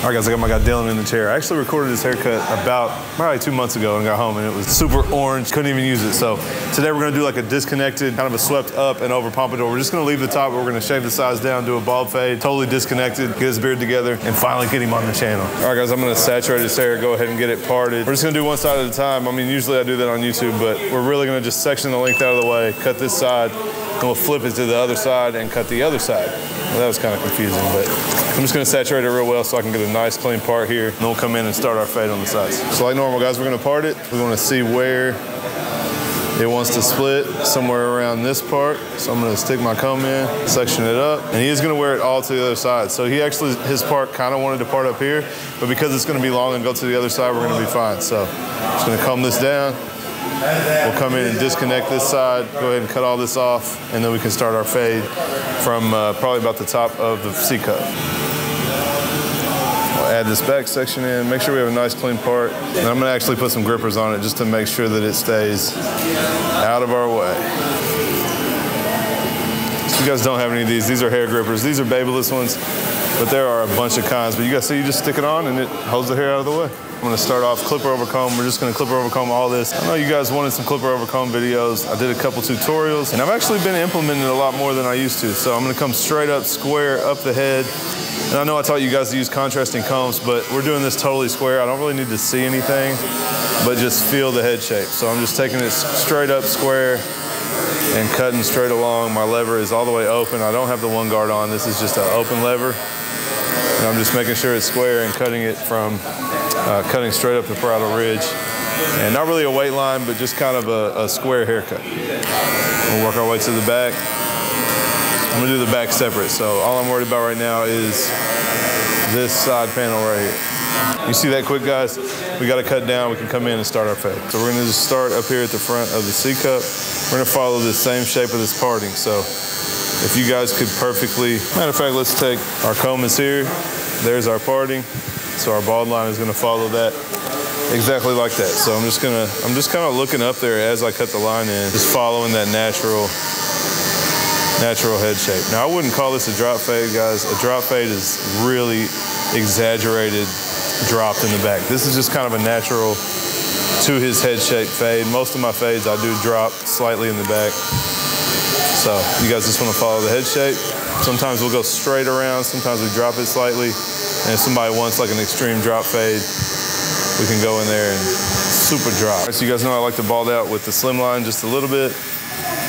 All right, guys, I got my guy Dylan in the chair. I actually recorded his haircut about probably two months ago and got home, and it was super orange. Couldn't even use it. So today we're gonna do like a disconnected, kind of a swept up and over pompadour. We're just gonna leave the top, but we're gonna shave the sides down, do a bald fade, totally disconnected, get his beard together, and finally get him on the channel. All right, guys, I'm gonna saturate his hair, go ahead and get it parted. We're just gonna do one side at a time. I mean, usually I do that on YouTube, but we're really gonna just section the length out of the way, cut this side, we'll flip it to the other side and cut the other side. Well, that was kind of confusing, but I'm just gonna saturate it real well so I can get a nice clean part here. And then we'll come in and start our fade on the sides. So like normal, guys, we're gonna part it. We wanna see where it wants to split somewhere around this part. So I'm gonna stick my comb in, section it up, and he is gonna wear it all to the other side. So he actually, his part kind of wanted to part up here, but because it's gonna be long and go to the other side, we're gonna be fine. So I'm just gonna comb this down, We'll come in and disconnect this side, go ahead and cut all this off, and then we can start our fade from uh, probably about the top of the C cup. We'll add this back section in, make sure we have a nice clean part. And I'm gonna actually put some grippers on it just to make sure that it stays out of our way. If you guys don't have any of these, these are hair grippers. These are Babyliss ones, but there are a bunch of kinds. But you guys see, you just stick it on and it holds the hair out of the way. I'm gonna start off clipper over comb. We're just gonna clipper over comb all this. I know you guys wanted some clipper over comb videos. I did a couple tutorials and I've actually been implementing a lot more than I used to. So I'm gonna come straight up, square, up the head. And I know I taught you guys to use contrasting combs, but we're doing this totally square. I don't really need to see anything, but just feel the head shape. So I'm just taking it straight up square and cutting straight along. My lever is all the way open. I don't have the one guard on. This is just an open lever. And I'm just making sure it's square and cutting it from uh, cutting straight up the parietal ridge. And not really a weight line, but just kind of a, a square haircut. We'll work our way to the back. I'm gonna do the back separate. So all I'm worried about right now is this side panel right here. You see that quick, guys? We gotta cut down, we can come in and start our fade. So we're gonna just start up here at the front of the C cup. We're gonna follow the same shape of this parting. So if you guys could perfectly, matter of fact, let's take our comb is here. There's our parting. So our bald line is gonna follow that exactly like that. So I'm just gonna, I'm just kind of looking up there as I cut the line in, just following that natural, natural head shape. Now I wouldn't call this a drop fade, guys. A drop fade is really exaggerated dropped in the back. This is just kind of a natural to his head shape fade. Most of my fades I do drop slightly in the back. So you guys just want to follow the head shape. Sometimes we'll go straight around, sometimes we drop it slightly. And if somebody wants like an extreme drop fade, we can go in there and super drop. So you guys know I like to bald out with the slim line just a little bit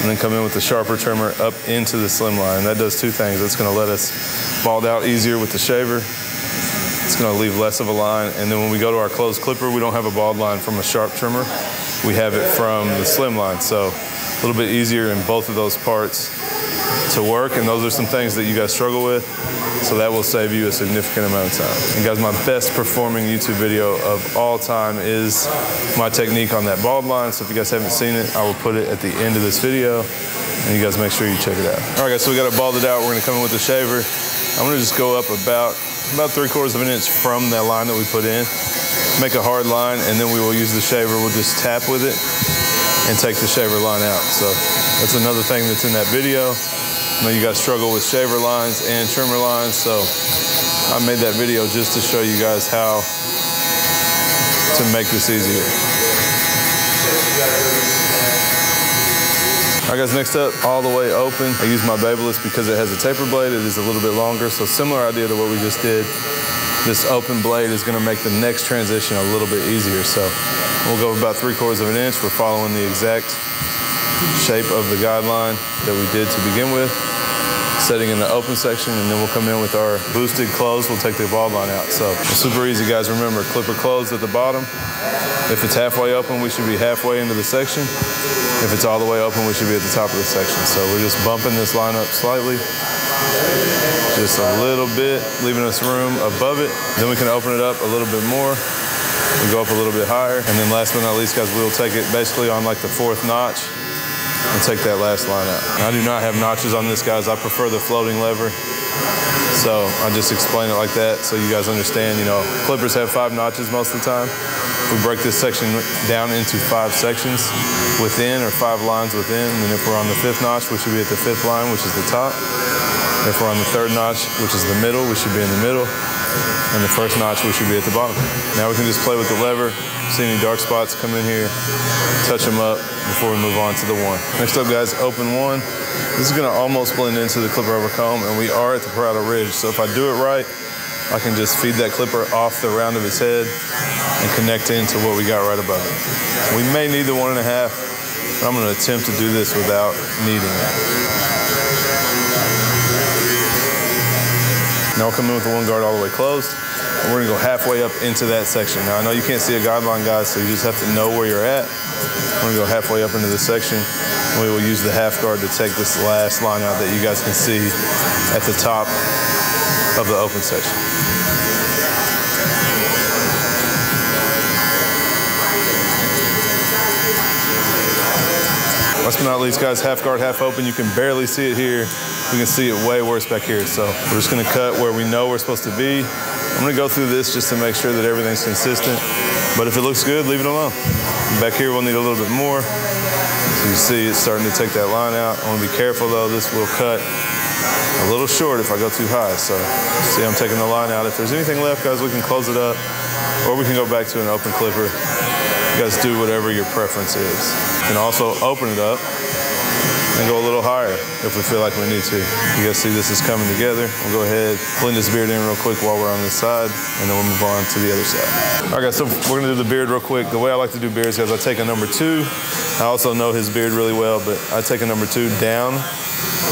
and then come in with the sharper trimmer up into the slim line. That does two things. That's gonna let us bald out easier with the shaver. It's gonna leave less of a line. And then when we go to our closed clipper, we don't have a bald line from a sharp trimmer. We have it from the slim line. So a little bit easier in both of those parts to work. And those are some things that you guys struggle with. So that will save you a significant amount of time. And guys, my best performing YouTube video of all time is my technique on that bald line. So if you guys haven't seen it, I will put it at the end of this video. And you guys make sure you check it out. All right, guys, so we got it balded out. We're gonna come in with the shaver. I'm gonna just go up about, about three quarters of an inch from that line that we put in. Make a hard line, and then we will use the shaver. We'll just tap with it and take the shaver line out. So that's another thing that's in that video. I know you guys struggle with shaver lines and trimmer lines, so I made that video just to show you guys how to make this easier. All right guys, next up, all the way open. I use my Babyliss because it has a taper blade. It is a little bit longer, so similar idea to what we just did. This open blade is gonna make the next transition a little bit easier. So we'll go about three quarters of an inch. We're following the exact shape of the guideline that we did to begin with setting in the open section, and then we'll come in with our boosted close. We'll take the ball line out. So super easy, guys. Remember, clipper closed at the bottom. If it's halfway open, we should be halfway into the section. If it's all the way open, we should be at the top of the section. So we're just bumping this line up slightly, just a little bit, leaving us room above it. Then we can open it up a little bit more. We go up a little bit higher. And then last but not least, guys, we'll take it basically on like the fourth notch and take that last line out. I do not have notches on this, guys. I prefer the floating lever. So I just explain it like that so you guys understand, you know, clippers have five notches most of the time. We break this section down into five sections within or five lines within. And if we're on the fifth notch, we should be at the fifth line, which is the top. If we're on the third notch, which is the middle, we should be in the middle. and the first notch we should be at the bottom. Now we can just play with the lever, see any dark spots come in here, touch them up before we move on to the one. Next up guys, open one. This is gonna almost blend into the clipper over comb and we are at the parietal ridge. So if I do it right, I can just feed that clipper off the round of his head and connect into what we got right above it. We may need the one and a half, but I'm gonna attempt to do this without needing it. Now we'll come in with the one guard all the way closed. And we're gonna go halfway up into that section. Now I know you can't see a guideline, guys, so you just have to know where you're at. We're gonna go halfway up into the section. We will use the half guard to take this last line out that you guys can see at the top of the open section. Last but not least, guys, half guard, half open. You can barely see it here. We can see it way worse back here. So we're just gonna cut where we know we're supposed to be. I'm gonna go through this just to make sure that everything's consistent. But if it looks good, leave it alone. Back here, we'll need a little bit more. So you see it's starting to take that line out. I wanna be careful though, this will cut a little short if I go too high. So see I'm taking the line out. If there's anything left, guys, we can close it up or we can go back to an open clipper. You guys do whatever your preference is. You can also open it up and go a little higher if we feel like we need to. You guys see this is coming together. We'll go ahead, blend this beard in real quick while we're on this side, and then we'll move on to the other side. All right, guys, so we're gonna do the beard real quick. The way I like to do beards, guys, I take a number two. I also know his beard really well, but I take a number two down,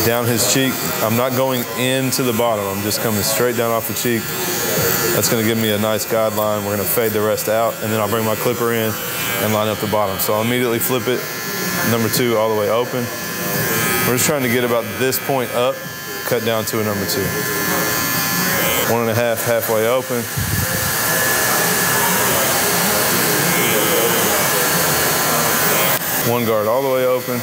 down his cheek. I'm not going into the bottom. I'm just coming straight down off the cheek. That's gonna give me a nice guideline. We're gonna fade the rest out, and then I'll bring my clipper in and line up the bottom. So I'll immediately flip it, number two all the way open. We're just trying to get about this point up, cut down to a number two. One and a half halfway open. One guard all the way open.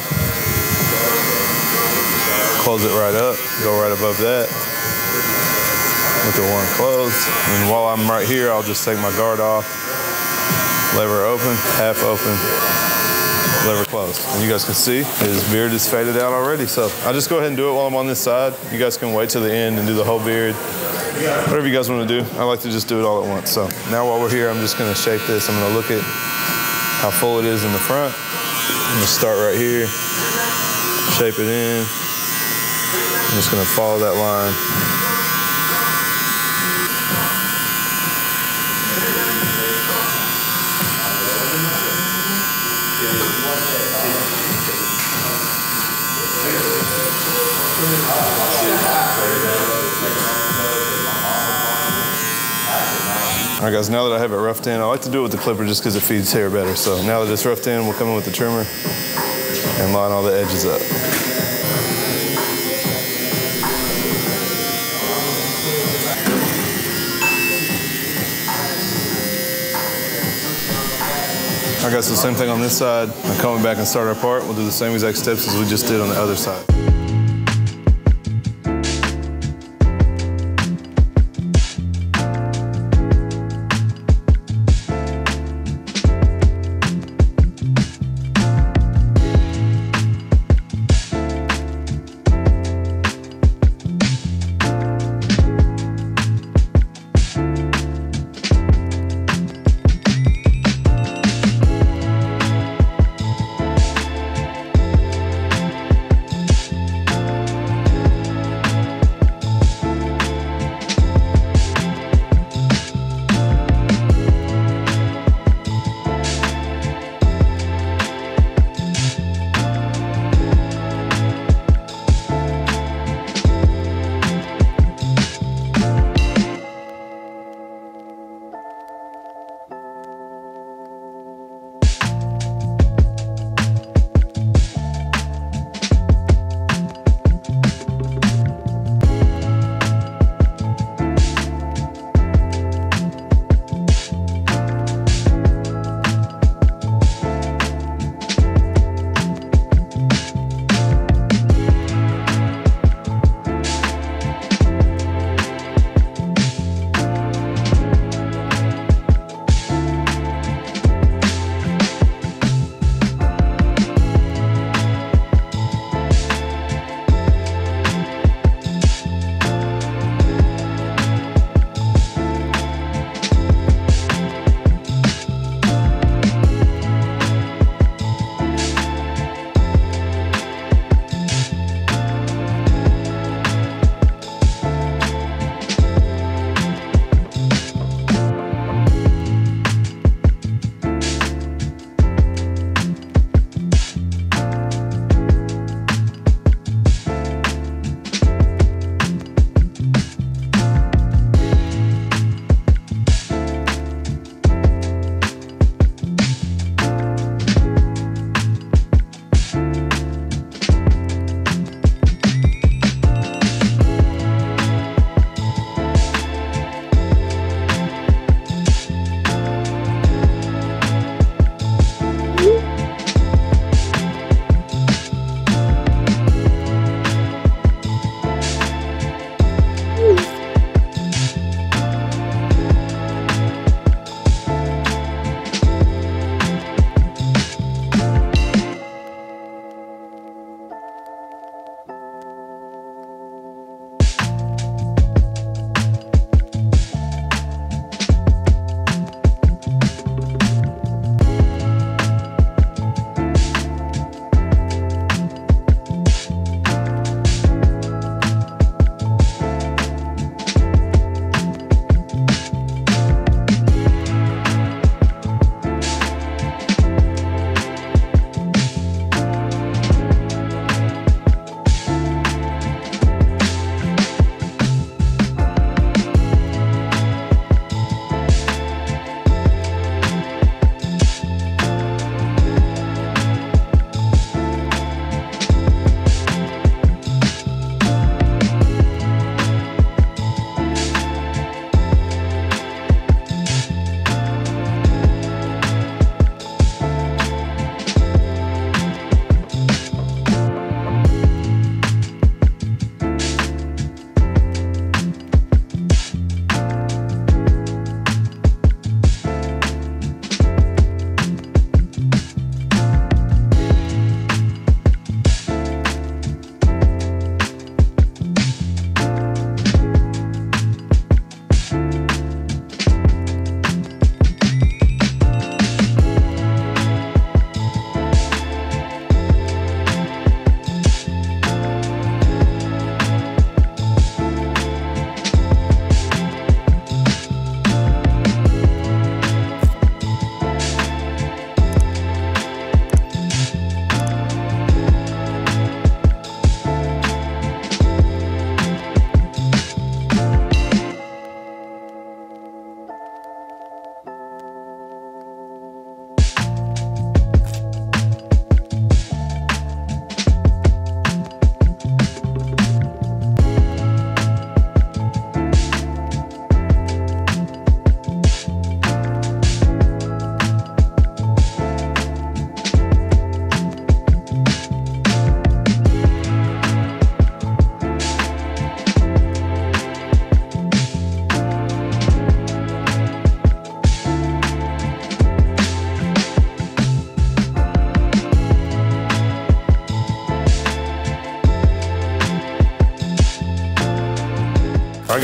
Close it right up, go right above that with the one closed. And while I'm right here, I'll just take my guard off. Lever open, half open, lever closed. And you guys can see his beard is faded out already. So I'll just go ahead and do it while I'm on this side. You guys can wait till the end and do the whole beard. Whatever you guys want to do. I like to just do it all at once. So now while we're here, I'm just gonna shape this. I'm gonna look at how full it is in the front. I'm gonna start right here, shape it in. I'm just gonna follow that line. All right, guys, now that I have it roughed in, I like to do it with the clipper just because it feeds hair better. So now that it's roughed in, we'll come in with the trimmer and line all the edges up. All right, guys, so same thing on this side. I'm coming back and start our part. We'll do the same exact steps as we just did on the other side.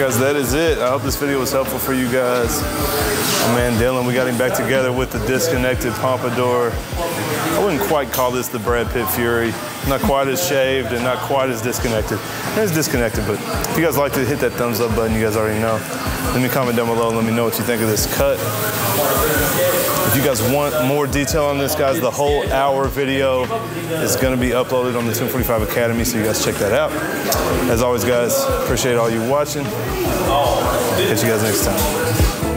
Guys, that is it. I hope this video was helpful for you guys. My man Dylan, we got him back together with the disconnected pompadour. I wouldn't quite call this the Brad Pitt Fury. Not quite as shaved and not quite as disconnected. It's disconnected, but if you guys like to hit that thumbs up button, you guys already know. Let me comment down below and let me know what you think of this cut. If you guys want more detail on this, guys, the whole hour video is going to be uploaded on the Tomb45 Academy, so you guys check that out. As always, guys, appreciate all you watching. Catch you guys next time.